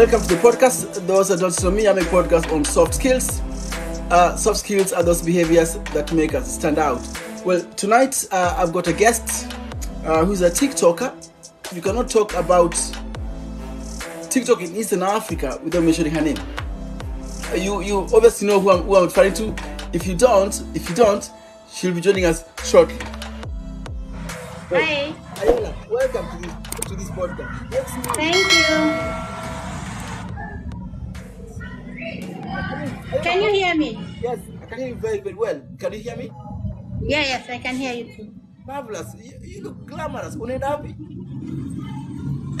welcome to the podcast. Those are don't me, I make podcast on soft skills. Uh, soft skills are those behaviors that make us stand out. Well, tonight uh, I've got a guest uh, who's a TikToker. You cannot talk about TikTok in Eastern Africa without mentioning her name. Uh, You you obviously know who I'm, who I'm referring to. If you don't, if you don't, she'll be joining us shortly. Hi, Ayola, welcome to this to this podcast. Thank you. Can you hear me? Yes, I can hear you very very well. Can you hear me? Yeah, yes, I can hear you too. Marvelous. You, you look glamorous. Unaenda wapi?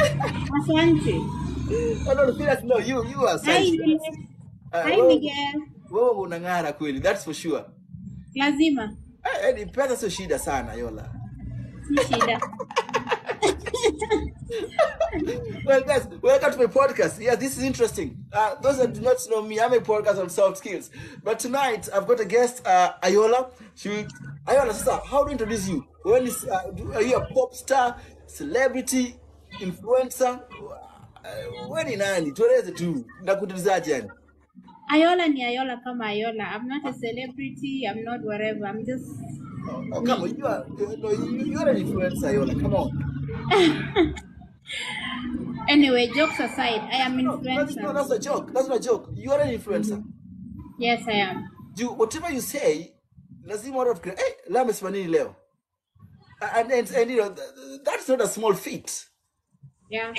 Asante. Oh, no, serious. No, you you are Hi, serious. Miguel. Uh, Hi, Miguel. wewe unang'ara kweli, that's for sure. Lazima. Eh, eh, ni pesa sio shida sana Yola. Si shida. Well, guys, welcome to my podcast. Yeah, this is interesting. Uh, those that do not know me, I'm a podcast on soft skills. But tonight, I've got a guest, uh, Ayola. She Ayola, sister, how do I introduce you? When is, uh, do, are you a pop star, celebrity, influencer? Uh, we ni nani? Tueleze tu. Nakutulizaje yani? Ayola ni Ayola kama Ayola. I'm not a celebrity. I'm not whatever. I'm just Oh, oh, come on, you are, no, you, you are an influencer, Ayola. Come on. anyway. Jokes aside, I am No, that's, no, influencer. that's a joke. That's not a joke. You are an influencer. Yes, I am. you whatever you say lazima watu wafikiri hey, leo amesema nini leo and, and, and you know that's not a small feat Yeah.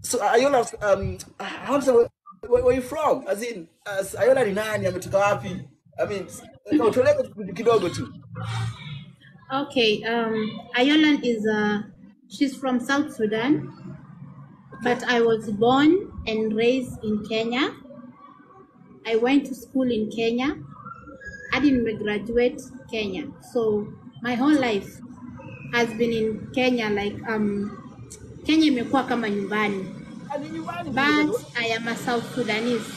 so ayola um hamsa where, where, where you from as in as ayola ni nani ametoka wapi i mean no, tueleze tu kidogo tu Okay. Um, Ayola is uh, she's from South Sudan. but I was born and raised in Kenya. I went to school in Kenya. I didn't graduate Kenya. So my whole life has been in Kenya like um Kenya imekuwa kama nyumbani. Ni nyumbani But. I am a South Sudanese.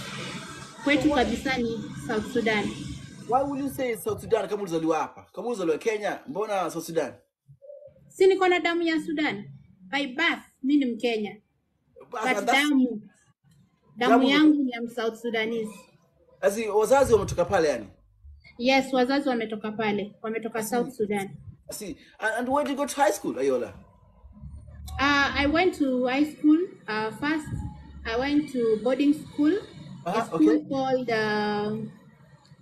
Kwetu kabisa ni South Sudan. Why will you say south sudan kama ulizaliwa hapa kama ulizaliwa kenya mbona south sudan Si niko na damu ya Sudan. By birth mimi ni Mkenya. But damu damu yangu ni ya South Sudanese. Asi wazazi wametoka pale yani Yes, wazazi wametoka pale, wametoka South Sudan. Asi and, where did you go to high school ayola Uh, I went to high school. Uh, first, I went to boarding school. Ah, a school okay. called. Um,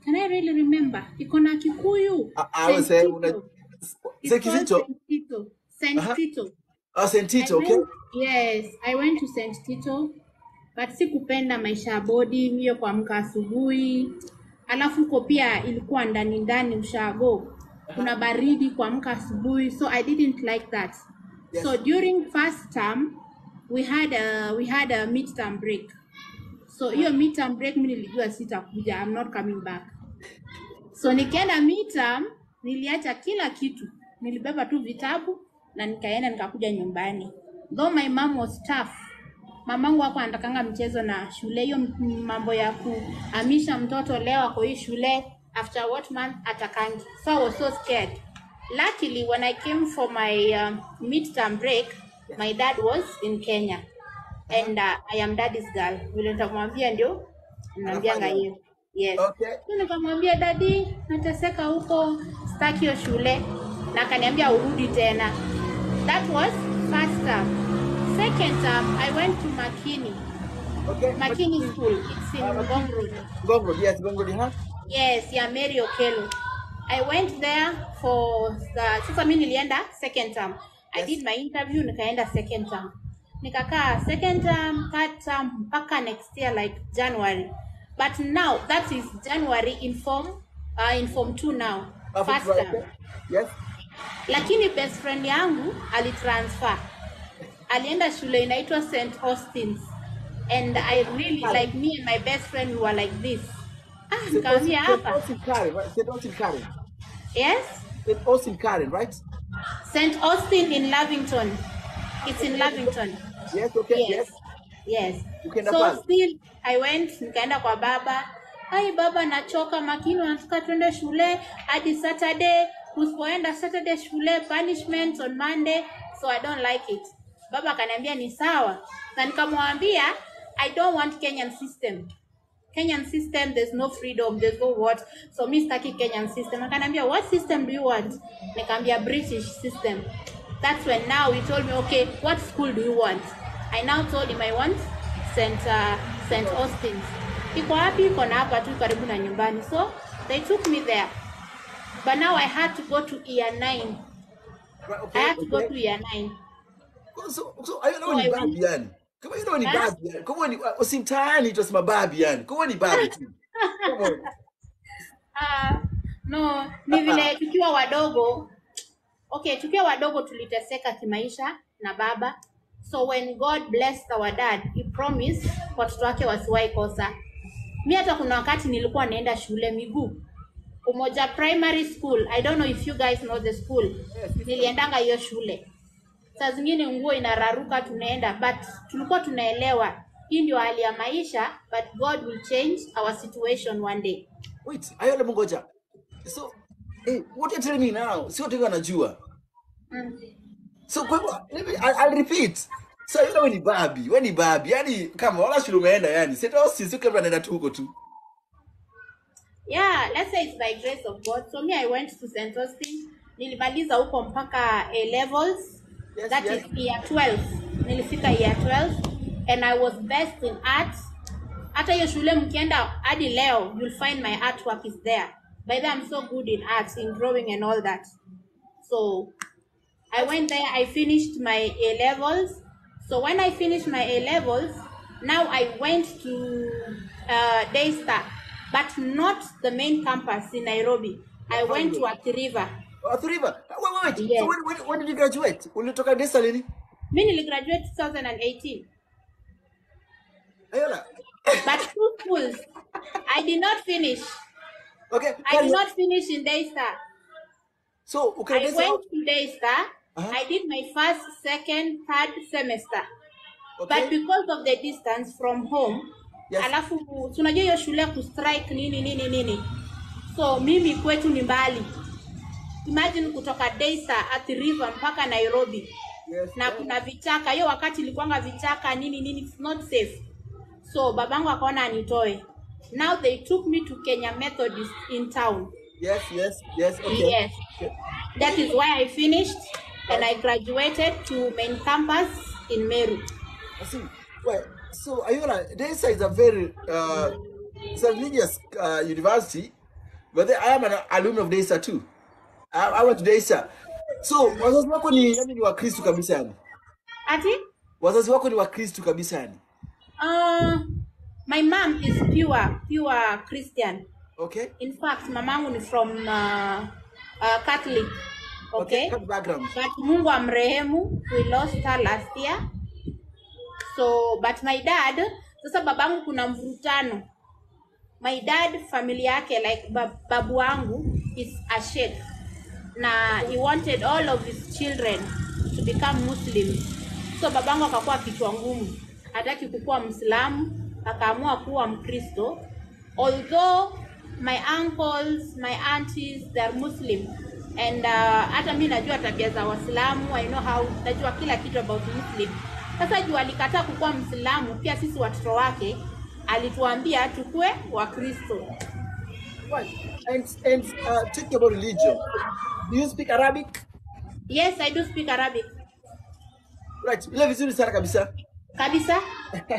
can I really remember? Iko na Kikuyu. Saint saying Tito. Oh. Saint Tito. Uh-huh. Okay? yes, I went to Saint Tito, but sikupenda maisha ya boarding hiyo, kuamka asubuhi, alafu uko pia ilikuwa ndani ndani ushago, kuna baridi kuamka asubuhi, so I didn't like that. Yes. So during first term we had a we had a midterm break. So hiyo midterm break mimi nilijua sitakuja, I'm not coming back. So nikaenda midterm, niliacha kila kitu, nilibeba tu vitabu na nikaenda nikakuja nyumbani. Though my mom was tough. Mamangu wako anatakanga mchezo na shule, hiyo mambo ya kuhamisha mtoto leo ako hii shule after what month atakangi. So I was so scared. Luckily when I came for my uh, midterm break, my dad was in Kenya and uh, I am daddy's girl. Vile nitamwambia ndio namwambianga hiyo. Yes. Okay. Mimi nikamwambia daddy, nateseka huko, sitaki hiyo shule, na akaniambia urudi tena. That was first term. Second term, I went to Makini, Okay. Makini School. It's in Ngong Road. Ngong Road, yes, Ngong Road, huh? Yes, ya Mary Okelo. I went there for the, sasa mi nilienda second term. I Yes. did my interview nikaenda second term. Nikakaa second term, third term mpaka next year like January. But now that is January in form uh, in form 2 now. Ah, First term. Yes. Lakini best friend yangu alitransfer. Alienda shule inaitwa St. Austin's. And I really like me and my best friend we were like this. Ah, nikamwambia St. hapa. Austin Karen, right? St. Austin Karen. Yes? St. Austin Karen, right? St. Austin in Lavington. It's in Lavington. Yes, okay, yes. Yes. Yes. Ukaenda So pale? still I went nikaenda kwa baba. Ai baba nachoka makini wanataka twende shule hadi Saturday. Usipoenda Saturday shule punishment on Monday so I don't like it. baba akaniambia ni sawa na nikamwambia i don't want kenyan system kenyan system there's no freedom there's no what so mi sitaki kenyan system akaniambia what system do you want Nikamwambia british system that's when now he told me okay what school do you want i now told him i want st uh, st austin's iko wapi iko na hapa tu karibu na nyumbani so they took me there but now i had to go to year 9 Right, i okay, had to go to year 9 So, so so ni i babi went yani. Kama hiyo nao ni huh? babi yani. Kama ni usimtaani tunasema babi yani. Kama ni babi tu. Come on. Ah, no ni vile tukiwa wadogo okay tukiwa wadogo tuliteseka kimaisha na baba. So when god blessed our dad he promised watoto wake wasiwahi kosa. Mi hata kuna wakati nilikuwa naenda shule miguu. Umoja primary school i don't know if you guys know the school. Niliendanga hiyo shule. Saa zingine nguo inararuka tunaenda but tulikuwa tunaelewa. Hii ndio hali ya maisha but god will change our situation one day. Wait, ayo la ngoja. So, hey, what you telling me now? Si watu wanajua. mm. So kwa hivyo, I'll, repeat. So yule wewe ni babi, wewe ni babi. Yaani kama wala shule umeenda yani. Sasa sisi kama anaenda tu huko tu. yeah let's say it's by grace of god so me i went to st austin nilimaliza huko mpaka a levels Yes, that yes. is year 12 nilifika year 12 and i was best in art hata hiyo shule mkienda hadi leo you'll find my artwork is there by the way, i'm so good in arts, in drawing and all that so I went there, I finished my A levels. So when I finished my A levels, now I went to uh, Daystar, but not the main campus in Nairobi. I went to Athi River. Athi River. Wait, wait, wait. Yes. So when, when, when did you graduate? Ulitoka Desa lini? Mi niligraduate 2018, Ayola. but two schools. I did not finish. Okay. I did not finish in Daystar. So, okay, I went to Daystar. Uh-huh. I did my first, second, third semester. Okay. but because of the distance from home Yes. alafu tunajua unajua hiyo shule kustrike nini nini nini so mimi kwetu ni mbali imagine kutoka Daystar the River mpaka Nairobi Yes. na kuna vichaka hiyo wakati ilikuwanga vichaka nini nini it's not safe so babangu akaona anitoe now they took me to Kenya Methodist in town Yes, yes, yes. Okay. yes Okay. that is why I finished and I graduated to main campus in Meru I see. Well, so Ayola, Desa is a very uh, it's a religious uh, university, but then I am an alumni of Desa too. I, I went to Desa. So wazazi wako ni yani ni Wakristo kabisa yani. ati Wazazi wako ni Wakristo kabisa yani. Uh, my mom is pure, pure Christian. Okay? In fact, mamangu ni from uh, uh, Catholic. Okay. okay background. But Mungu amrehemu, we lost her last year. So, but my dad, sasa babangu kuna mvurutano. My dad, familia yake, like babu wangu, is a sheikh. Na he wanted all of his children to become muslim So babangu akakuwa kichwa ngumu, hataki kukuwa Mwislamu, akaamua kuwa Mkristo. Although my uncles, my aunties, they are Muslim. And uh, hata mi najua tabia za Waislamu, I know how, najua kila kitu about Muslim. Sasa juu alikataa kukuwa mslamu pia sisi watoto wake alituambia tukue Wakristo. Right. And and uh, talking about religion, do you speak Arabic? Yes, I do speak Arabic. Right. Ile vizuri sana kabisa. Kabisa?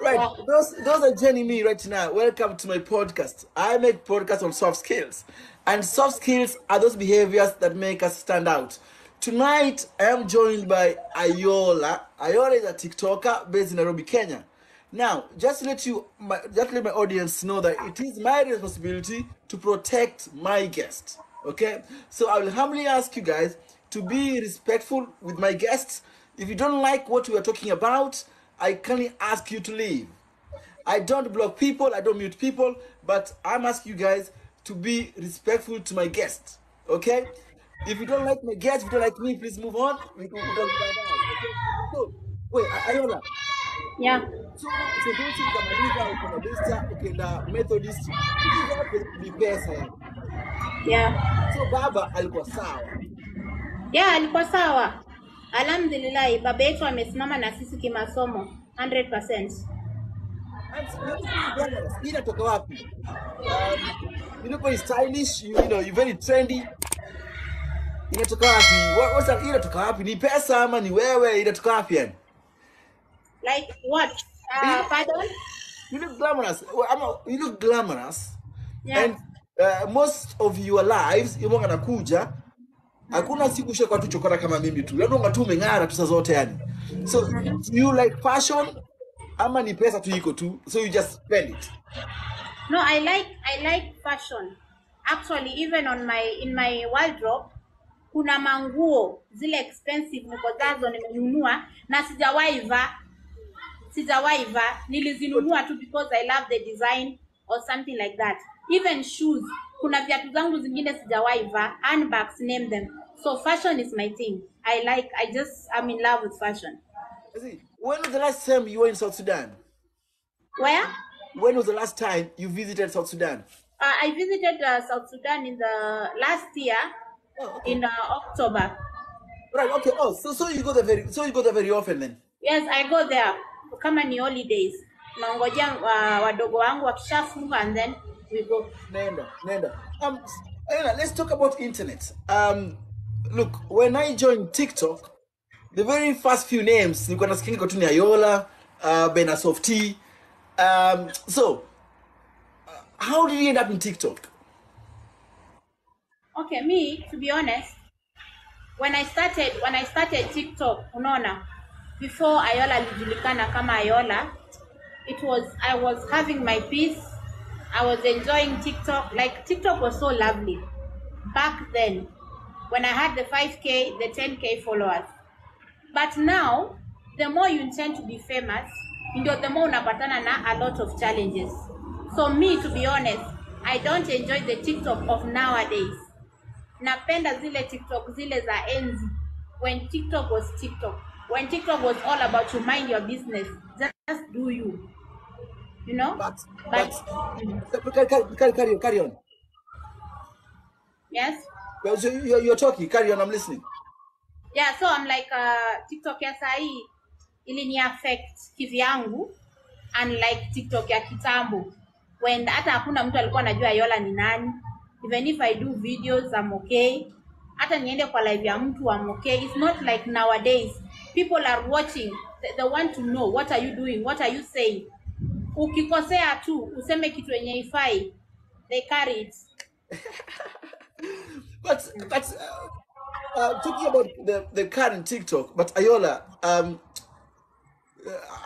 right. Wow. Those those are joining me right now. Welcome to my podcast. I make podcasts on soft skills. And soft skills are those behaviors that make us stand out. Tonight I am joined by Ayola. Ayola is a TikToker based in Nairobi, Kenya. Now, just to let you my, just let my audience know that it is my responsibility to protect my guest. Okay? So I will humbly ask you guys to be respectful with my guests. If you don't like what we are talking about, I kindly ask you to leave. I don't block people, I don't mute people, but I'm asking you guys to be respectful to my guests. Okay? If you don't like my guests, if you don't like me, please move on. We can we can do that now, okay? So, wait, Ayola. Yeah. So, so don't you ukamaliza ukamaliza ukienda Methodist, hizo zote ni pesa yani. Yeah. So baba alikuwa sawa. Yeah, alikuwa sawa. Alhamdulillah, baba yetu amesimama na sisi kimasomo 100%. And glamorous. Hii inatoka wapi? You look very stylish, you, you know, you're very trendy. Inatoka wapi? What, what's that? Inatoka wapi? Ni pesa ama ni wewe? Inatoka wapi yani? Like what? Uh, pardon? You look glamorous. You look glamorous. Yeah. And uh, most of your lives imwanga nakuja hakuna siku ushakuwa tu chokora kama mimi tu yaani unga tu umeng'ara tu saa zote yani so you like fashion ama ni pesa tu iko tu so you just spend it No, I like I like fashion. Actually, even on my in my wardrobe kuna manguo zile expensive niko zazo nimenunua na sijawahi vaa. Nilizinunua tu because I love the design or something like that. Even shoes. Kuna viatu zangu zingine sijawahi vaa. Handbags name them. So fashion is my thing. I like I just I'm in love with fashion. When was the last time you were in south sudan Where? when was the last time you visited south sudan Uh, I visited uh, South Sudan in the last year oh, okay. in uh, October. right okay oh so so you go there very so you go there very often then Yes, I go there kama ni holidays. Naongojea uh, wadogo wangu wakishafunga and then Nenda, nenda. Um, let's talk about internet. Um, look, when I joined TikTok, the very first few names nilikuwa nasikia kwa tu ni Ayola, uh, Bena Softy. Um, so, uh, how did you end up in TikTok? Okay, me to be honest, when I started when I started TikTok, unaona, before Ayola alijulikana kama Ayola, it was I was having my peace. I was enjoying TikTok. Like TikTok was so lovely back then when I had the 5k, the 10k followers. But now, the more you intend to be famous, ndio the more unapatana na a lot of challenges. So me, to be honest, I don't enjoy the TikTok of nowadays. Napenda zile TikTok zile za enzi when TikTok was TikTok. When TikTok was all about you mind your business, just do you. You know? But, But but, carry, carry, on, carry on. yes. Well, so you're, you're talking, carry on, I'm listening. yeah so I'm like uh, tiktok ya sahii ilini affect kivyangu unlike tiktok ya kitambo when hata hakuna mtu alikuwa anajua yola ni nani even if i do videos I'm okay hata niende kwa live ya mtu I'm okay it's not like nowadays people are watching they, they want to know what are you doing what are you saying ukikosea tu useme kitu yenye ifai they carry it. But but uh, uh, talking about the, the current TikTok, but Ayola, um,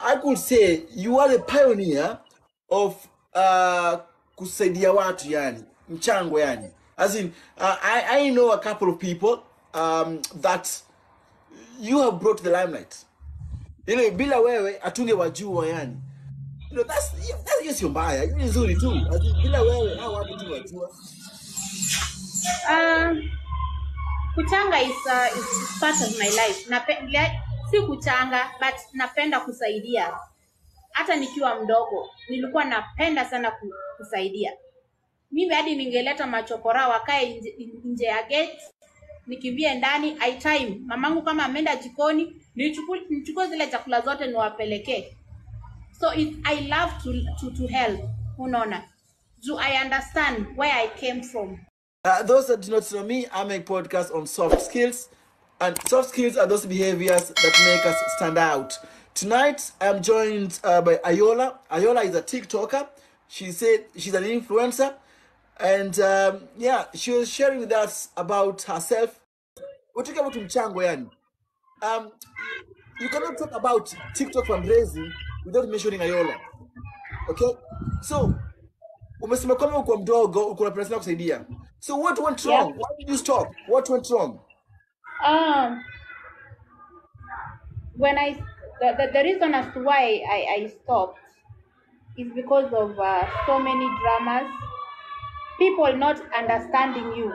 I could say you are the pioneer of uh, kusaidia watu yani mchango yani. As in uh, I, I know a couple of people um, that you have brought the limelight. Ile bila wewe atungewajua yani know, that's, that's mbaya hiyo nzuri tu bila wewe hao watu tu wajua kuchanga is, uh, is, part of my life. Si kuchanga but napenda kusaidia. Hata nikiwa mdogo nilikuwa napenda sana kusaidia. Mimi hadi ningeleta machokora wakae nje, nje ya gate nikimbie ndani I time mamangu kama ameenda jikoni nichukue zile chakula zote niwapelekee. So it, I love to, to, to help. Unaona? Do I understand where I came from? Uh, those that do not know me, I make podcasts on soft skills, and soft skills are those behaviors that make us stand out. Tonight, I'm joined uh, by Ayola. Ayola is a TikToker. She said she's an influencer, and um, yeah, she was sharing with us about herself. We're talking about mchango yani. Um, you cannot talk about TikTok fundraising without mentioning Ayola. Okay, so umesema kama uko mdogo uko na pesa kusaidia so what went Yeah. why did you stop what went wrong Um, when I the, the, the reason as to why I, I stopped is because of uh, so many dramas, people not understanding you.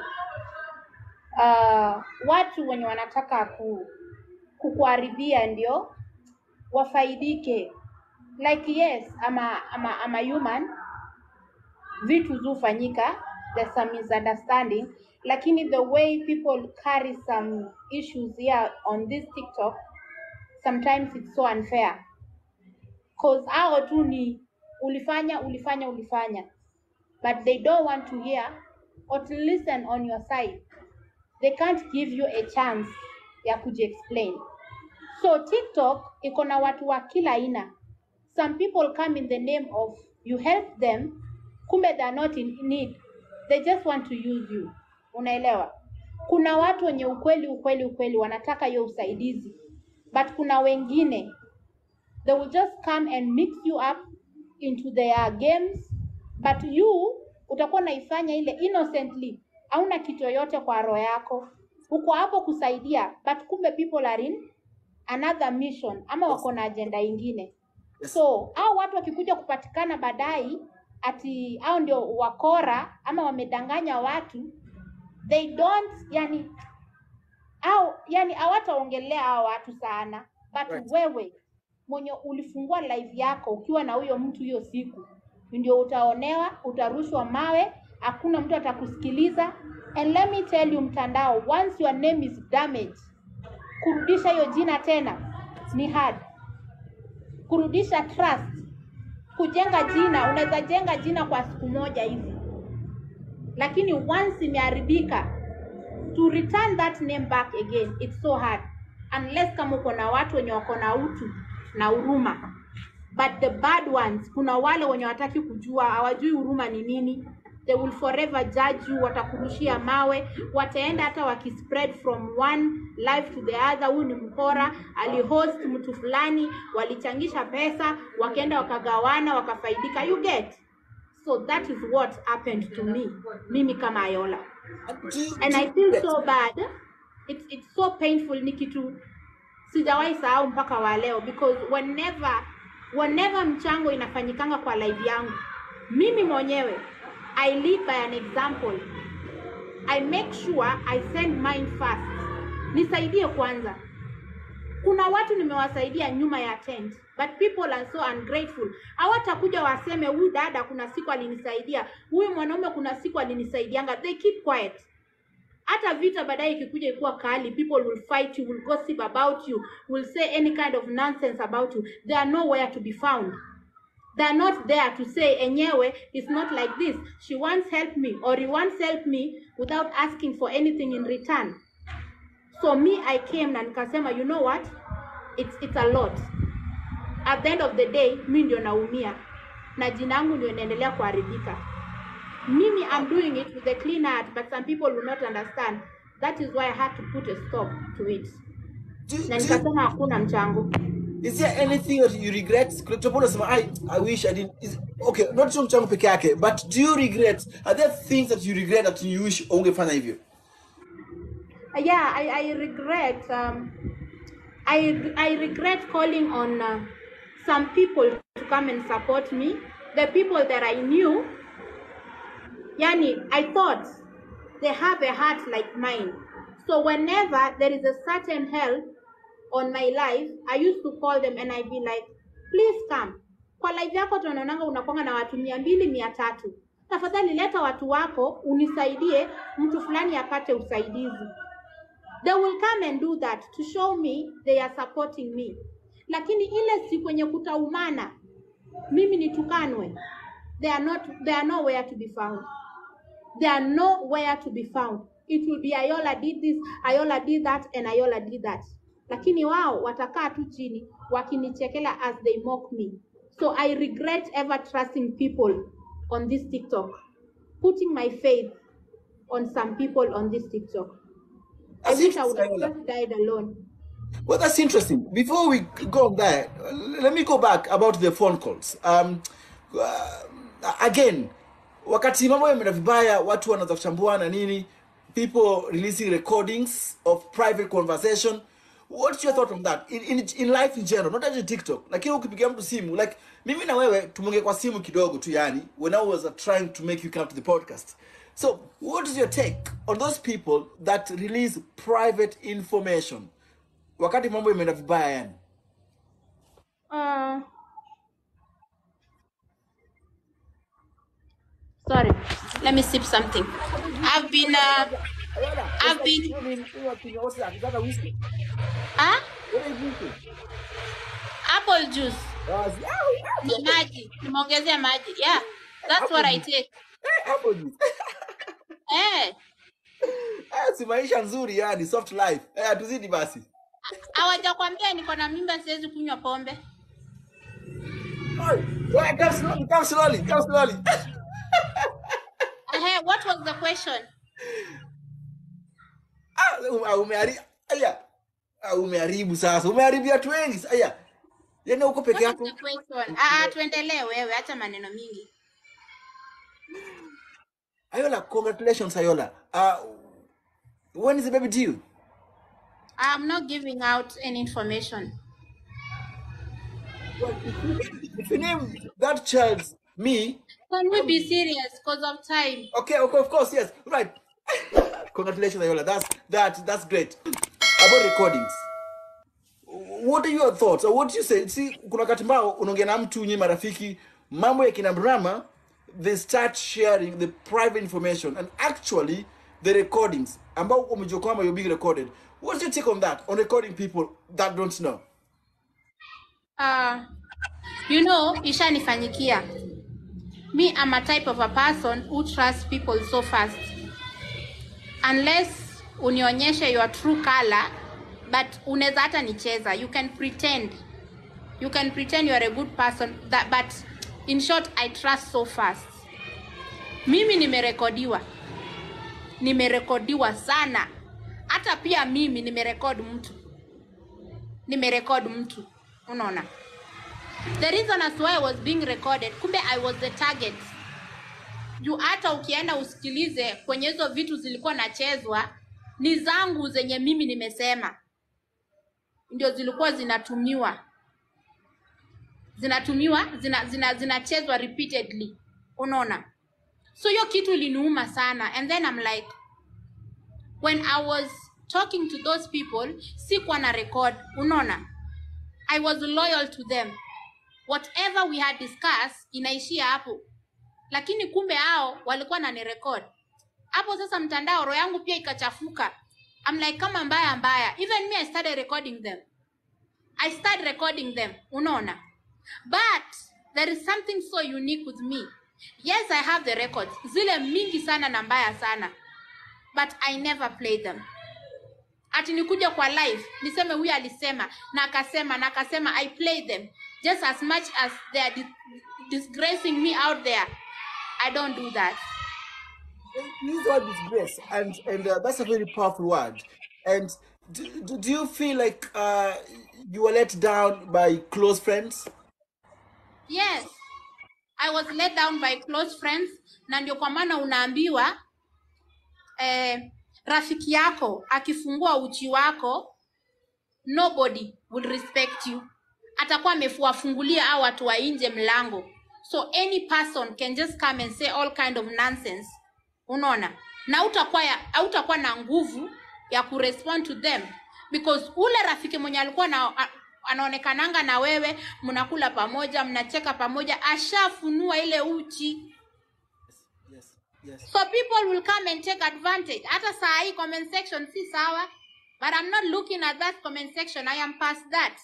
Uh, watu wenye wanataka ku, kukuharibia ndio wafaidike. Like yes, I'm a, I'm a, I'm a human, vitu zufanyika there's some misunderstanding. Lakini the way people carry some issues here on this tiktok sometimes it's so unfair. Cause hao tu ni ulifanya ulifanya ulifanya. But they don't want to hear or to listen on your side. They can't give you a chance ya kujiexplain so tiktok iko na watu wa kila aina some people come in the name of you help them kumbe they are not in need. They just want to use you. Unaelewa? Kuna watu wenye ukweli ukweli ukweli wanataka hiyo usaidizi. But kuna wengine they will just come and mix you up into their games. But you utakuwa unaifanya ile innocently. Hauna kitu yoyote kwa roho yako. Uko hapo kusaidia but kumbe people are in another mission ama wako na ajenda ingine Yes. so au watu wakikuja kupatikana baadaye ati au ndio wakora ama wamedanganya watu they don't yani au yani hawataongelea hao watu sana but Right. wewe mwenye ulifungua live yako ukiwa na huyo mtu hiyo siku ndio utaonewa utarushwa mawe hakuna mtu atakusikiliza and let me tell you mtandao once your name is damaged kurudisha hiyo jina tena ni hard kurudisha trust. Kujenga jina unaweza jenga jina kwa siku moja hivi. Lakini once imeharibika to return that name back again it's so hard. Unless kama uko na watu wenye wako na utu na huruma. But the bad ones kuna wale wenye wataki kujua hawajui huruma ni nini they will forever judge you watakurushia mawe wataenda hata wakispread from one life to the other. Huyu ni mkora alihost mtu fulani walichangisha pesa wakaenda wakagawana wakafaidika. You get? So that is what happened to me mimi kama ayola. And I feel so bad. It's it's so painful. Ni kitu sijawahi sahau mpaka wa leo because whenever whenever mchango inafanyikanga kwa live yangu mimi mwenyewe I lead by an example. I make sure I send mine first. Nisaidie kwanza. Kuna watu nimewasaidia nyuma ya tent but people are so ungrateful. Hawatakuja waseme huyu dada kuna siku alinisaidia, huyu mwanaume kuna siku alinisaidianga. They keep quiet hata vita baadaye ikikuja ikuwa kali people will fight you will gossip about you will say any kind of nonsense about you they are nowhere to be found they are not there to say enyewe it's not like this. She once help me or he once help me without asking for anything in return. So me i came na nikasema you know what? It's, it's a lot. At the end of the day mi ndio naumia na jina yangu ndio inaendelea kuharibika. Mimi i'm doing it with a clean heart but some people will not understand. That is why i had to put a stop to it. Na nikasema hakuna mchango is there anything that you regret? I, I wish I didn't. Is, okay, not tu mchango peke yake, but do you regret? Are there things that you regret that you wish ungefanya hivyo? Uh, yeah i, I regret um, I, I regret calling on uh, some people to come and support me the people that i knew yani i thought they have a heart like mine so whenever there is a certain help on my life i used to call them and i'd be like please come. Kwa live yako tunaonanga unakwanga na watu mia mbili mia tatu. Tafadhali leta watu wako unisaidie mtu fulani apate usaidizi. They will come and do that to show me they are supporting me. Lakini ile si kwenye kutaumana. Mimi nitukanwe. They are not they are nowhere to be found. They are nowhere to be found. It will be ayola did this ayola did that and ayola did that lakini wao watakaa tu chini wakinichekela as they mock me so i regret ever trusting people on this tiktok putting my faith on some people on this tiktok i That's wish i would have just died alone Well, that's interesting. Before we go there, let me go back about the phone calls. Um, uh, again, wakati mambo yameenda vibaya, watu wanaanza kuchambua na nini, people releasing recordings of private conversation. What's your thought on that in, in, in life in general, not just TikTok? Lakini ukipigia mtu simu, like mimi na wewe tumonge kwa simu kidogo tu, yani when I was uh, trying to make you come to the podcast. So, what is your take on those people that release private information? wakati mambo imeenda vibaya yani uh, sorry let me sip something. I've been uh I've been Ah? Apple juice. It's- ow, Ni maji. Nimeongezea maji. Yeah. That's what I take. Hey, apple juice. Eh. Hey. si maisha nzuri yani, soft life. Eh, tuzidi basi. Hawajakwambia niko na mimba siwezi kunywa pombe. Oh, come slowly, come slowly, come slowly. Hey, what was the question? Ah, um- ah, umehari aya. Umeharibu sasa. Umeharibia wengi. Aya. Yaani uko peke yako. is the question? Ah, ah, tuendelee wewe, acha maneno mingi. Ayola, congratulations Ayola. Uh, when is the baby due? I'm not giving out any information. Well, if you name that child me, Can we be serious because of time? okay, okay, of course, yes, right. Congratulations, Ayola. That's that that's great. About recordings. What are your thoughts? Or what do you say? See, kuna wakati mbao unaongea na mtu nye marafiki, mambo ya kina brama they start sharing the private information and actually the recordings ambao umejua kwamba you're being recorded. What's your take on that? On recording people that don't know? Uh, you know, ishanifanyikia. Me, I'm a type of a person who trusts people so fast. Unless unionyeshe your true color, but unaweza hata nicheza. You can pretend. You can pretend you are a good person, that, but in short, I trust so fast. Mimi nimerekodiwa. Nimerekodiwa sana. Hata pia mimi nimerekodi mtu. nimerekod mtu. Unaona? The reason as why I was being recorded, kumbe I was the target. Juu hata ukienda usikilize kwenye hizo vitu zilikuwa nachezwa ni zangu zenye mimi nimesema, ndio zilikuwa zinatumiwa zinatumiwa zina, zina, zinachezwa repeatedly, unaona? So hiyo kitu iliniuma sana, and then I'm like when I was talking to those people, sikuwa na record, unaona? I was loyal to them. Whatever we had discussed inaishia hapo, lakini kumbe hao walikuwa na nirecord hapo. Sasa mtandao, roho yangu pia ikachafuka. I'm like kama mbaya mbaya, even me I started recording them. I started recording them, unaona? But there is something so unique with me. Yes, I have the records, zile mingi sana na mbaya sana, but I never play them ati nikuja kwa live niseme huyu alisema na akasema na akasema i play them just as much as they are disgracing me out there i don't do that Use the word disgrace, and and uh, that's a very powerful word. And do, do, do you feel like uh, you were let down by close friends? yes i was let down by close friends na ndio kwa maana unaambiwa eh, rafiki yako akifungua uchi wako nobody will respect you atakuwa amefuafungulia au watu wa nje mlango so any person can just come and say all kind of nonsense. Unaona? Na utakuwa hautakuwa na nguvu ya kurespond to them. Because ule rafiki mwenye alikuwa na anaonekananga na wewe mnakula pamoja mnacheka pamoja ashafunua ile uchi. Yes, yes. so people will come and take advantage. Hata saa hii comment section si sawa. But i'm not looking at that comment section. I am past that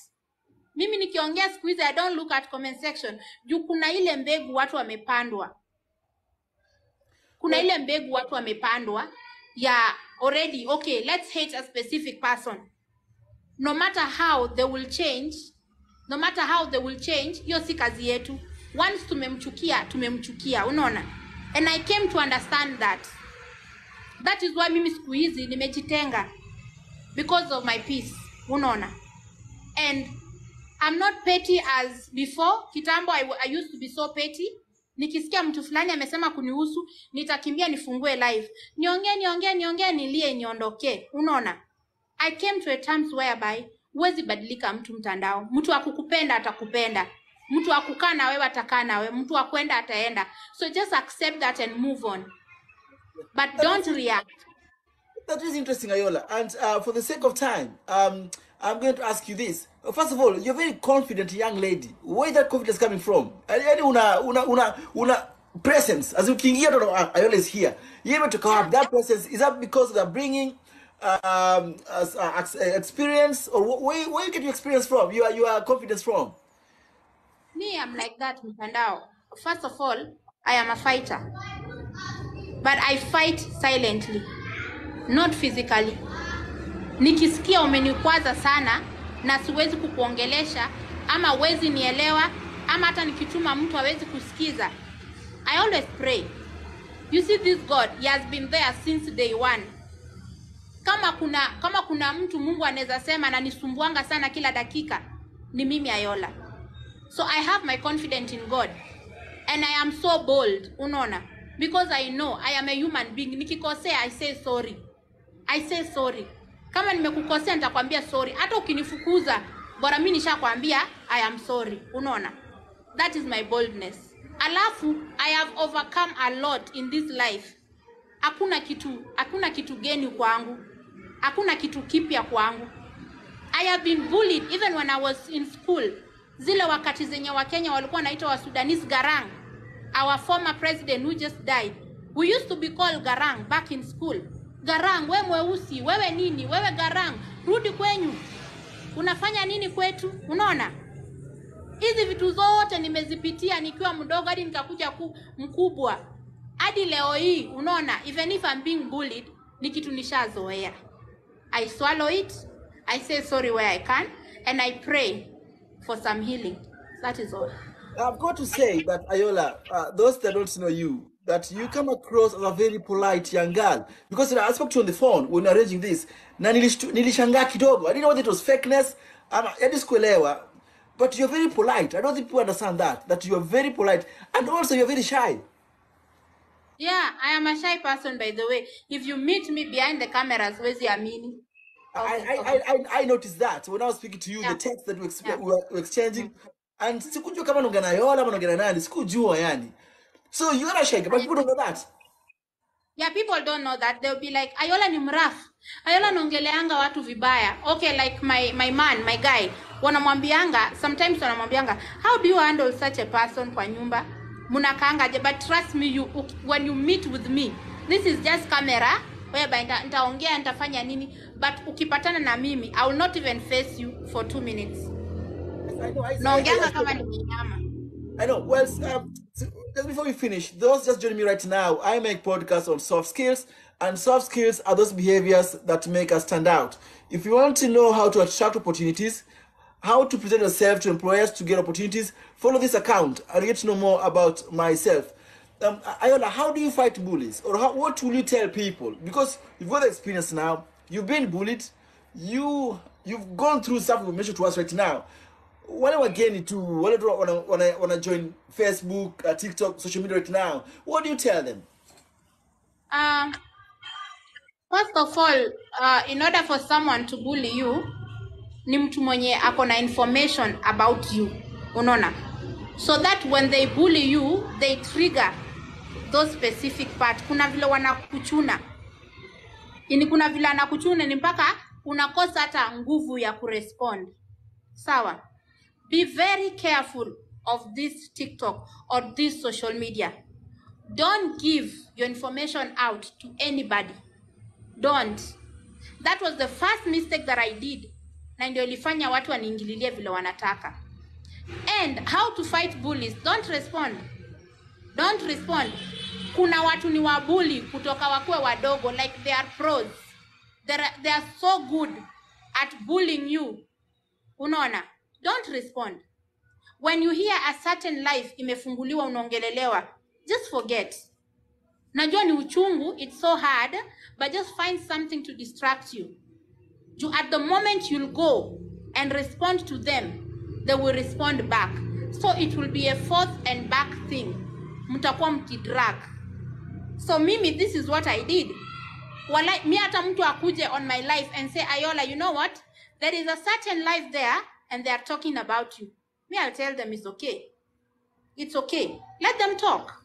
mimi nikiongea siku hizi i don't look at comment section. Juu kuna ile mbegu watu wamepandwa. Kuna ile mbegu watu wamepandwa ya already okay let's hate a specific person. No matter how they will change no matter how they will change hiyo si kazi yetu. Once tumemchukia tumemchukia unaona? And i came to understand that. That is why mimi siku hizi nimejitenga. Because of my peace unaona? And i'm not petty as before. Kitambo I, I used to be so petty. Nikisikia mtu fulani amesema kunihusu nitakimbia nifungue live niongee niongee niongee nilie niondokee unaona? I came to a terms whereby huwezi badilika mtu mtandao. Mtu akukupenda atakupenda. Mtu akukaa na wewe atakaa na wewe. Mtu akwenda ataenda. So just accept that and move on. But don't react. That is interesting, Ayola. And uh, for the sake of time, um, I'm going to ask you this. First of all, you're very confident young lady. Where is that confidence coming from? Yaani una una una una presence as ukiingia ndo I always hear. You able to up that presence is that because they're bringing um as, uh, uh, experience or where, where you get your experience from your your confidence from Me, I'm like that, Mtandao. First of all, I am a fighter. But I fight silently, not physically. Nikisikia umenikwaza sana na siwezi kukuongelesha ama wezi nielewa ama hata nikituma mtu hawezi kusikiza. I always pray. You see this God, he has been there since day one. Kama kuna kama kuna mtu Mungu anaweza sema ananisumbuanga sana kila dakika ni mimi Ayola. So I have my confidence in God. And I am so bold, unaona? Because I know I am a human being. Nikikosea, I say sorry. I say sorry. Kama nimekukosea nitakwambia sorry. Hata ukinifukuza, bora mimi nishakwambia I am sorry. Unaona? That is my boldness. Alafu I have overcome a lot in this life. Hakuna kitu, hakuna kitu geni kwangu. Hakuna kitu kipya kwangu. I have been bullied even when I was in school. Zile wakati zenye Wakenya walikuwa wanaita wa Sudanese Garang. Our former president who just died. We used to be called Garang back in school. Garang, we mweusi, wewe nini? Wewe Garang, rudi kwenyu. Unafanya nini kwetu? Unaona? Hizi vitu zote nimezipitia nikiwa mdogo hadi nikakuja ku mkubwa. Hadi leo hii, unaona, even if I'm being bullied, ni kitu nishazoea. I swallow it. I say sorry where I can, and I pray for some healing. That is all. I've got to say that Ayola, uh, those that don't know you, that you come across as a very polite young girl. Because I spoke to you on the phone when arranging this. Na nilishangaa kidogo. I didn't know whether it was fakeness. ama hadi sikuelewa. But you're very polite. I don't think people understand that. That you're very polite. And also you're very shy. Yeah, I am a shy person by the way. If you meet me behind the cameras, where's amini? I, I. I, I, I noticed that when I was speaking to you, Yeah. the text that we, Yeah. we were we were exchanging. And sikujua kama naongea na Ayola ama naongea na nani. Sikujua yani. So you're a shy, but people don't know that. Yeah, people don't know that. They'll be like, Ayola ni mrafu. Ayola naongeleanga watu vibaya. Okay, like my my man, my guy. Wanamwambianga, sometimes wanamwambianga, how do you handle such a person kwa nyumba? Mnakaangaje? But trust me, you when you meet with me, this is just camera whereby nita- nitaongea nitafanya nini but ukipatana na mimi I will not even face you for two minutes. Naongeanga kama ni mnyama. I know. Well, um, just before we finish, those just joining me right now, I make podcasts on soft skills, and soft skills are those behaviors that make us stand out. If you want to know how to attract opportunities, how to present yourself to employers to get opportunities, follow this account and get to know more about myself. Um, Ayola, how do you fight bullies, or how, what will you tell people? Because you've got the experience now, you've been bullied, you you've gone through stuff we mentioned to us right now wale wageni tu wale tu wana, wana, wana join facebook uh, tiktok social media right now what do you tell them Um, first of all, uh, in order for someone to bully you, ni mtu mwenye ako na information about you. Unaona? So that when they bully you, they trigger those specific part. Kuna vile wanakuchuna. Ini kuna vile anakuchuna ni mpaka unakosa hata nguvu ya kurespond. Sawa? Be very careful of this TikTok or this social media. Don't give your information out to anybody. Don't. That was the first mistake that I did. Na ndio ilifanya watu waniingililie vile wanataka. And how to fight bullies. Don't respond. Don't respond. Kuna watu ni wabuli kutoka wakuwe wadogo like they are pros. They are, they are so good at bullying you. Unaona? Don't respond. When you hear a certain life imefunguliwa unaongelelewa, just forget. Najua ni uchungu, it's so hard, but just find something to distract you. You at the moment you'll go and respond to them, they will respond back. So it will be a forth and back thing. Mtakuwa mkidrag. So mimi, this is what I did. Walai, mi hata mtu akuje on my life and say, Ayola, you know what? There is a certain life there and they are talking about you. Me, I'll tell them it's okay. It's okay. Let them talk.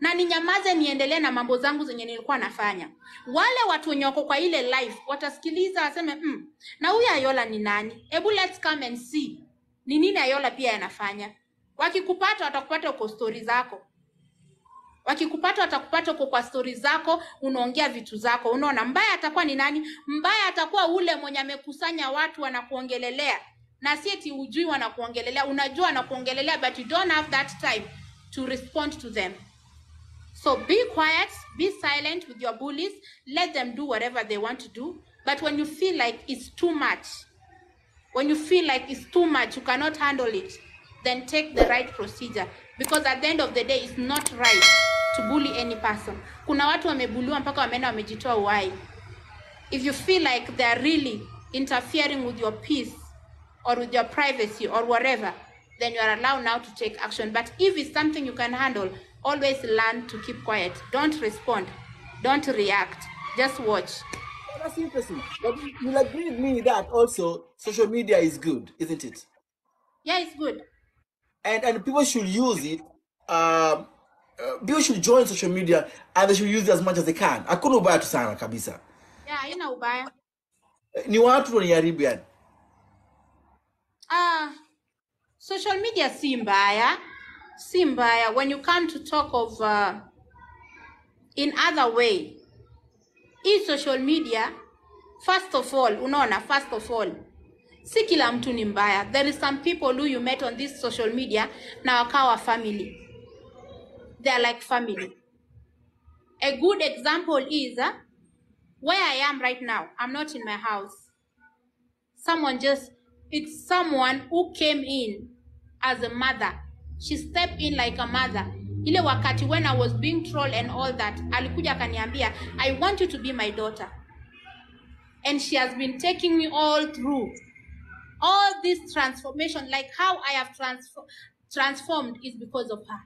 na ninyamaze niendelee na mambo zangu zenye nilikuwa nafanya. Wale watu wenye wako kwa ile life watasikiliza waseme mm, na huyu Ayola ni nani? Hebu let's come and see ni nini Ayola pia yanafanya. Wakikupata watakupata uko stori zako. wakikupata watakupata uko kwa stori zako unaongea vitu zako unaona mbaya atakuwa ni nani mbaya atakuwa ule mwenye amekusanya watu wanakuongelelea na si eti ujui wanakuongelelea unajua wanakuongelelea but you don't have that time to respond to them So be quiet, be silent with your bullies, let them do whatever they want to do. But when you feel like it's too much, when you feel like it's too much, you cannot handle it, then take the right procedure. Because at the end of the day, it's not right to bully any person. Kuna watu wamebuliwa mpaka wameenda wamejitoa uhai. If you feel like they're really interfering with your peace or with your privacy or whatever, then you are allowed now to take action. But if it's something you can handle, always learn to keep quiet. Don't respond. Don't react. Just watch. That's interesting. But you'll agree with me that also social media is good, isn't it? Yeah, it's good. And and people should use it. Um, uh, people should join social media and they should use it as much as they can. i could Hakuna ubaya tu sana kabisa. Yeah, haina ubaya. Eh, Ni watu waniharibu yani. Ah, social media si mbaya. When you come to talk of uh, in other way, hii social media, first of all, unaona, first of all, si kila mtu. There is some people who you met on this social media na wakawa family. They are like family. A good example is uh, where I am right now. I'm not in my house. Someone just, it's someone who came in as a mother. She stepped in like a mother. Ile wakati when I was being trolled and all that, alikuja akaniambia, I want you to be my daughter. And she has been taking me all through all this transformation, like how I have transfo- transformed is because of her.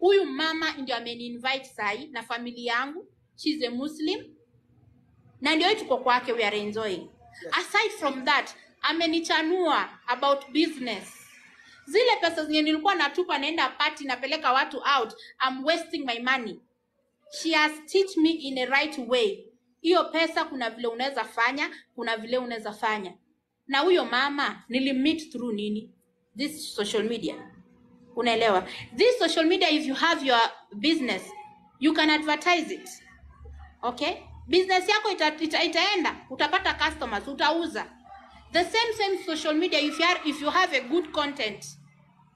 Huyu mama ndio ameni-invite sahi na familia yangu. She's a Muslim na ndio tuko kwake we are enjoying aside from that amenichanua about business. Zile pesa zenye nilikuwa natupa naenda party napeleka watu out I'm wasting my money. She has teach me in a right way. Hiyo pesa kuna vile unaweza fanya kuna vile unaweza fanya. Na huyo mama nilimmeet through nini? This social media. Unaelewa? This social media if you have your business you can advertise it. Okay? Business yako ita, ita, itaenda utapata customers utauza the same same social media if you, are, if you have a good content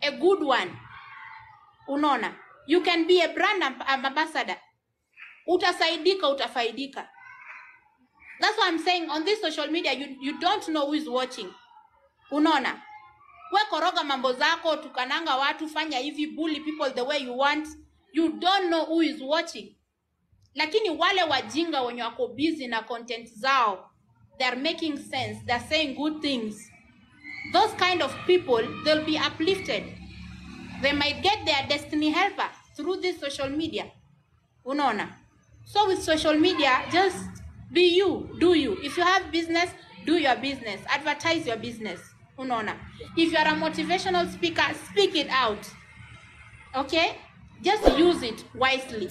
a good one unaona you can be a brand ambassador. Utasaidika utafaidika. That's why i'm saying on this social media you, you don't know who is watching. Unaona? We koroga mambo zako tukananga watu fanya hivi bully people the way you want. You don't know who is watching. Lakini wale wajinga wenye wako busy na content zao they are making sense they are saying good things those kind of people they'll be uplifted. They might get their destiny helper through this social media. Unaona? So with social media just be you do you. If you have business do your business. Advertise your business. Unaona? If you are a motivational speaker speak it out. Okay? Just use it wisely.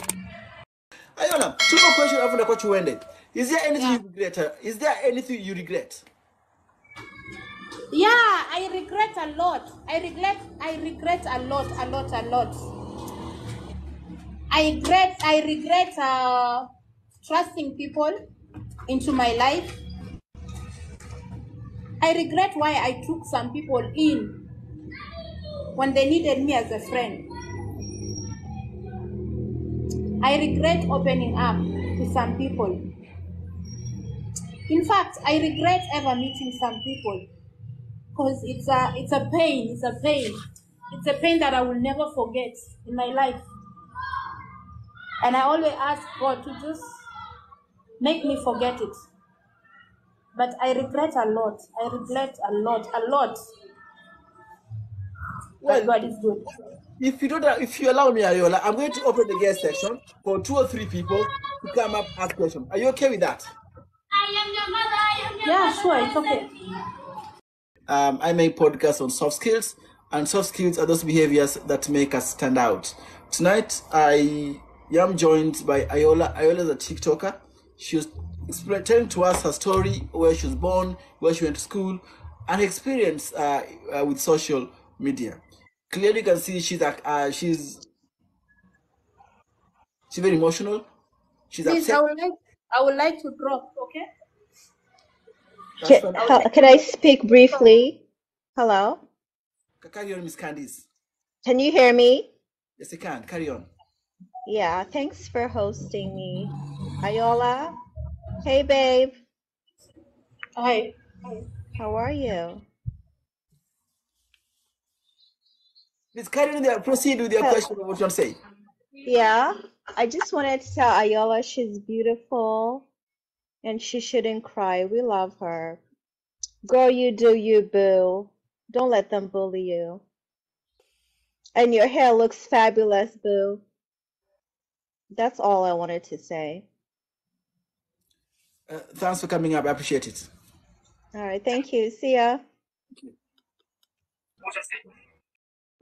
Ayola, two more questions after the coach you ended. Is there anything Yeah. you regret? uh, Is there anything you regret? Yeah, I regret a lot. I regret I regret a lot, a lot, a lot. I regret I regret uh trusting people into my life. I regret why I took some people in when they needed me as a friend. I regret opening up to some people. In fact, I regret ever meeting some people because it's a it's a pain it's a pain it's a pain that i will never forget in my life and i always ask god to just make me forget it but i regret a lot i regret a lot a lot Well, god is good if you don't, if you allow me, Ayola, I'm going to open the guest section for two or three people to come up ask questions. Are you okay with that? Yeah sure it's okay Um, I make podcasts on soft skills, and soft skills are those behaviors that make us stand out. Tonight, I am joined by Ayola. Ayola is a TikToker. She was telling to us her story, where she was born, where she went to school, and her experience uh, uh, with social media. Clearly, you can see she's uh, she's She's very emotional. She's Please, I upset. would like I would like to drop. Okay. That's Can, fine. how, can I speak briefly? Hello? Carry on, Miss Candice. Can you hear me? Yes, I can. Carry on. Yeah, thanks for hosting me. Ayola? Hey, babe. Hi. How are you? Please carry Proceed with your Hel- question. What you want to say? Yeah, I just wanted to tell Ayola she's beautiful and she shouldn't cry. We love her. Girl, you do you, boo. Don't let them bully you. And your hair looks fabulous, boo. That's all I wanted to say. Uh, thanks for coming up. I appreciate it. All right, thank you. See ya.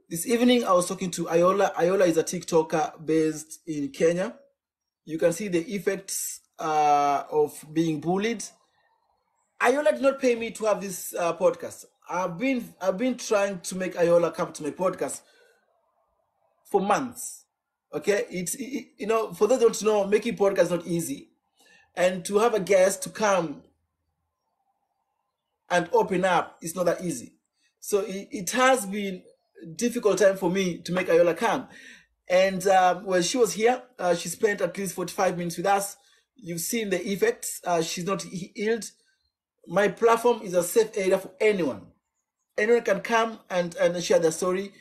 This evening, I was talking to Ayola. Ayola is a TikToker based in Kenya. You can see the effects uh, of being bullied. Ayola did not pay me to have this uh, podcast. I've been I've been trying to make Ayola come to my podcast for months. Okay, it's it, you know for those who don't know, making podcast not easy, and to have a guest to come and open up is not that easy. So it, it has been difficult time for me to make Ayola come. And uh, when she was here, uh, she spent at least 45 minutes with us. You've seen the effects. Uh, she's not he- healed. My platform is a safe area for anyone. Anyone can come and, and share their story.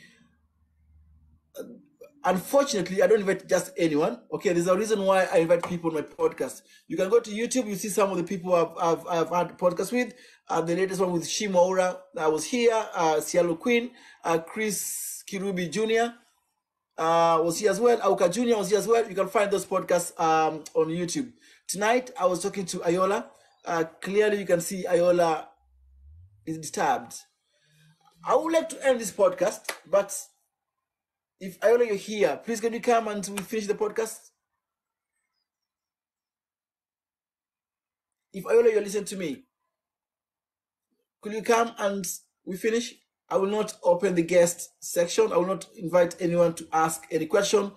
Unfortunately, I don't invite just anyone. Okay, there's a reason why I invite people on my podcast. You can go to YouTube, you see some of the people I've, I've, I've had podcasts with. Uh, the latest one with Shimaura, I was here. Uh, Cielo Queen, uh, Chris Kirubi Jr. Uh, was here as well. Auka Jr. was here as well. You can find those podcasts um, on YouTube. Tonight, I was talking to Ayola. Uh, clearly, you can see Ayola is disturbed. I would like to end this podcast, but if Ayola you're here, please can you come and we finish the podcast? If Ayola you're listening to me, could you come and we finish? I will not open the guest section. I will not invite anyone to ask any question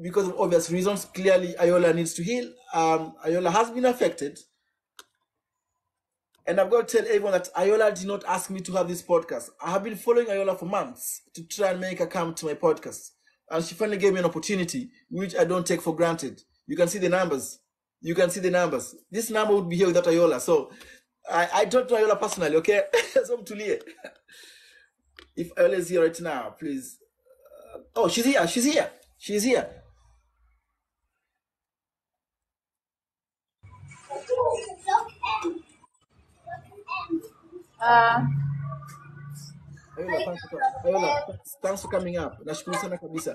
because of obvious reasons. Clearly, Ayola needs to heal. Um, Ayola has been affected. And I've got to tell everyone that Ayola did not ask me to have this podcast. I have been following Ayola for months to try and make her come to my podcast. And she finally gave me an opportunity, which I don't take for granted. You can see the numbers. You can see the numbers. This number would be here without Ayola. So I, I talked to Ayola personally, okay? so mtulie. If Ayola is here right now, please. Uh, oh, she's here. She's here. She's here. Uh, Ayola, thanks for, Ayola, thanks- thanks for coming up. Nashukuru sana kabisa.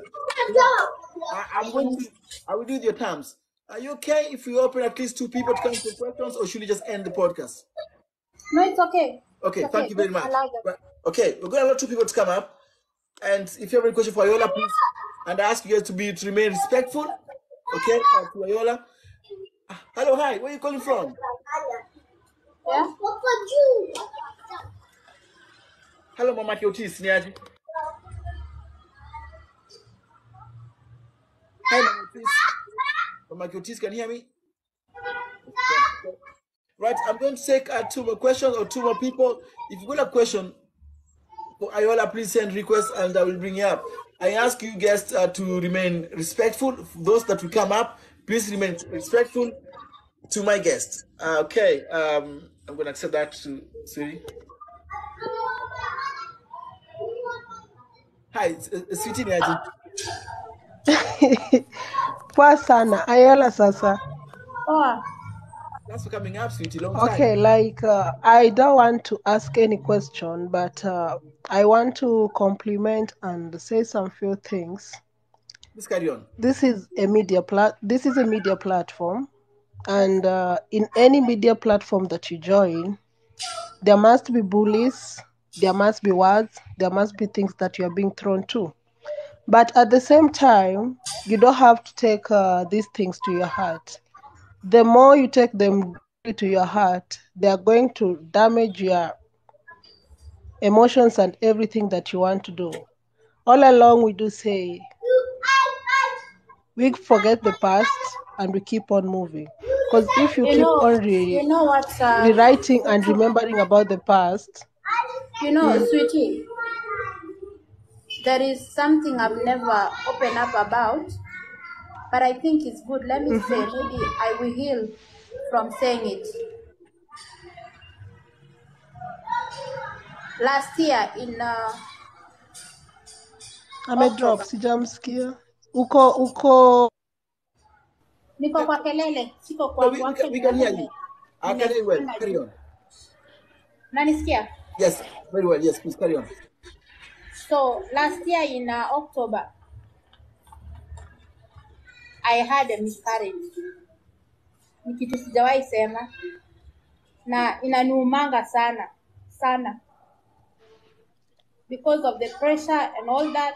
I, I'm going to, I will do it your terms. Are you okay if we open at least two people to come to questions, or should we just end the podcast? no, it's okay. Okay, It's thank okay. you very much. allow. Right. Okay, we're going to allow two people to come up. And if you have any question for Ayola, please, and I ask you guys to be to remain respectful. Okay, uh, to Ayola. Ah, Hello, hi. Where are you calling from? Yeah. Hello, Mama Niaji. Hi, Mama Kiotis. Mama Kiotis, can you hear me? Right, I'm going to take uh, two more questions or two more people. If you got a question for Ayola, please send requests and I will bring you up. I ask you guests uh, to remain respectful. Those that will come up, please remain respectful to my guests. Uh, okay, um, I'm going to accept that to Siri. Hi, it's- it's Sweetie Niaji. Poa sana. Ayola sasa. Oh, Thanks for coming up, Sweetie. Long time. Okay, like uh, I don't want to ask any question, but uh, I want to compliment and say some few things. Please carry on. This is a media plat. This is a media platform, and uh, in any media platform that you join, there must be bullies, there must be words, there must be things that you are being thrown to. But at the same time, you don't have to take uh, these things to your heart. The more you take them to your heart, they are going to damage your emotions and everything that you want to do. All along, we do say we forget the past and we keep on moving. Because if you You keep know, on re- you know what? Uh, rewriting and remembering about the past, you know, sweetie, there is something I've never opened up about, but I think it's good. Let me say, maybe I will heal from saying it. Last year in uh, amedrop, October, sijamsikia. Uko uko niko kwa kelele, siko kwa we, we, kwa can, we can hear you. I can hear you well. nimepanda Carry juu. on. Nanisikia? Yes, very well. Yes, please carry on. So last year in uh, October, I had a miscarriage. Ni kitu sijawahi sema na inaniumanga sana sana because of the pressure and all that.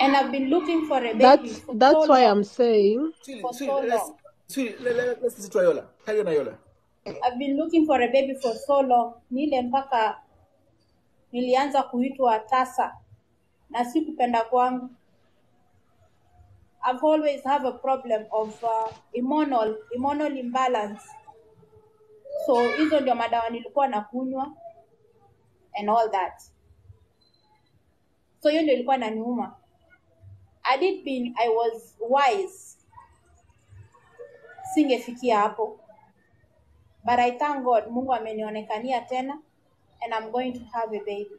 And I've been looking for a baby that's for so that's why long, I'm saying Sweetie, for sweetie, so let's, long. sweetie, let, let, let's listen to Ayola. Carry on, Ayola. I've been looking for a baby for so long. Nile mpaka nilianza kuitwa tasa na si kupenda kwangu. I've always have a problem of uh, hormonal hormonal imbalance. So hizo ndio madawa nilikuwa nakunywa and all that. So hiyo ndio ilikuwa inaniuma. I did been I was wise, singefikia hapo. But I thank God Mungu amenionekania tena and I'm going to have a baby.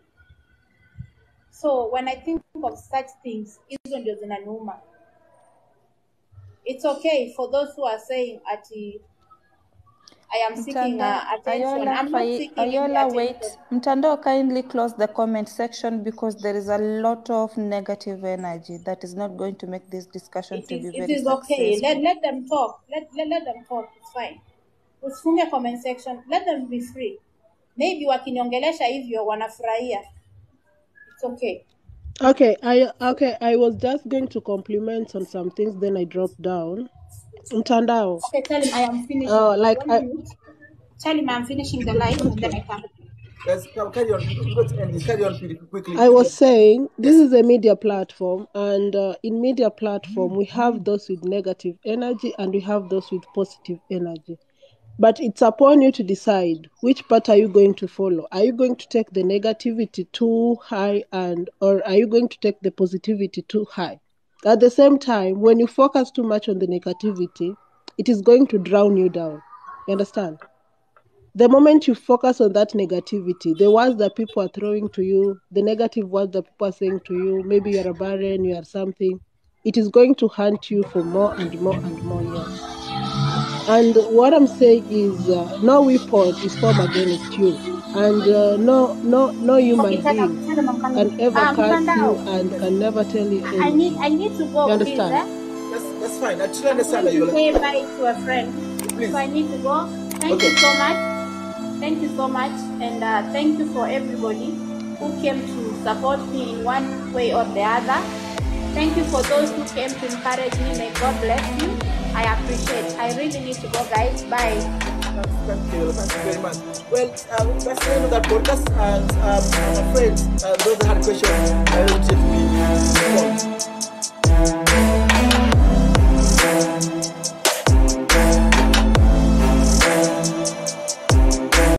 So when I think of such things, hizo ndio zinaniuma. It's okay for those who are saying ati I am seeking uh, attention. Ayola, I'm not seeking Ayola, wait. attention. Mtandao, kindly close the comment section because there is a lot of negative energy that is not going to make this discussion It to is be it very is okay. Let let them talk. Let let, let them talk. It's fine. Usifunge comment section. Let them be free. Maybe wakiniongelesha hivyo wanafurahia. It's okay. okay. I okay. I was just going to compliment on some things, then I dropped down. Mtandao. Okay, tell him I am finishing. Uh, like One I minute. Tell him I'm finishing the live and then I come. Let's come, carry on. You got to end this. Carry on quickly. quickly. I was saying this is a media platform, and uh, in media platform we have those with negative energy and we have those with positive energy. But it's upon you to decide which part are you going to follow. Are you going to take the negativity too high, and or are you going to take the positivity too high? At the same time, when you focus too much on the negativity, it is going to drown you down. You understand? the moment you focus on that negativity, the words that people are throwing to you, the negative words that people are saying to you, maybe you're a barren, you are something, it is going to hunt you for more and more and more years. And what I'm saying is, uh, no weapon is formed against you, and uh, no, no, no Okay, human being tell him I'm coming. can ever Um, curse you and can never tell you I I need anything. I need to You go, please. understand? Eh? That's, that's fine. I should I'm understand, going to Ayola. say bye to a friend, Please. so I need to go. Thank you so much. Thank you so much, and uh, thank you for everybody who came to support me in one way or the other. Thank you for those who came to encourage me. May God bless you. I appreciate. I really need to go, guys. Bye. Thank you. Thank you very much. Well, um, that's the end of that podcast. And um, I'm afraid uh, those that had questions, I will take me.